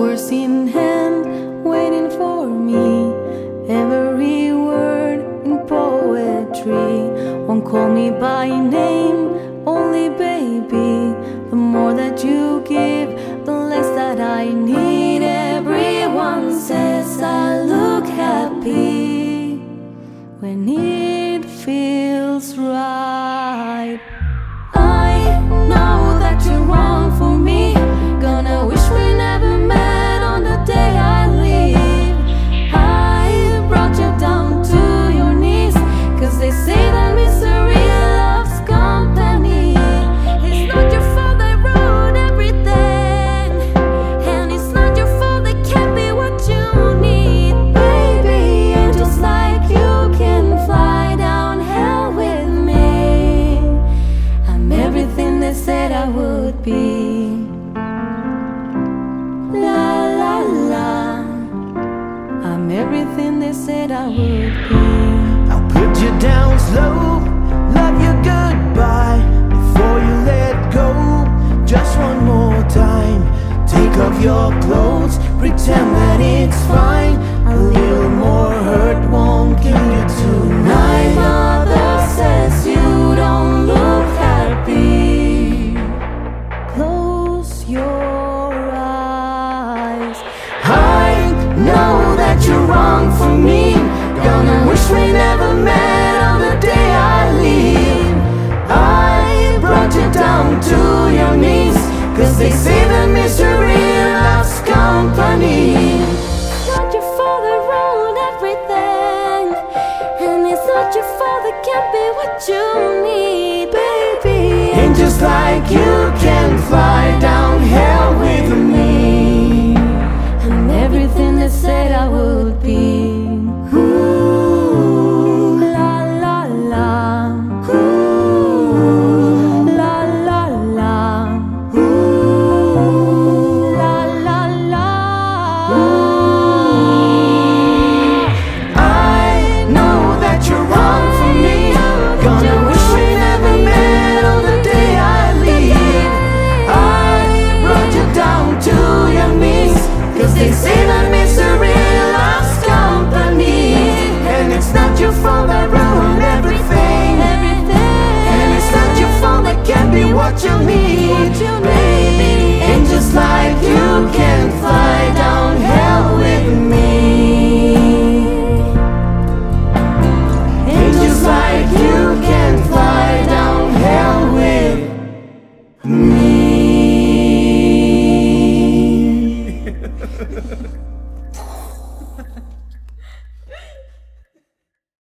flowers in hand, waiting for me. Every word in poetry won't call me by name, only baby. The more that you give, the less that I need. Everyone says I look happy when it feels right. Said I would be. I'll put you down slow, love you goodbye before you let go. Just one more time, take off your clothes, pretend that it's fine. A little more hurt won't kill you My tonight. mother says you don't look happy. Close your eyes. I know that you're wrong for me. We never met on the day I leave. I brought you down to your knees. Cause they say that misery loves company. Not your father wrote everything, and it's not your father can't be what you need, baby. And just like you what you need, baby. And just like you can fly down hell with me. And just like you can fly down hell with me.